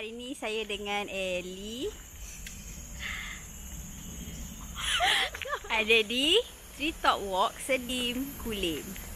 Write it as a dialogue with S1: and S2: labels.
S1: hari ni saya dengan Ellie ada di Tree Top Walk Sedim Kulim.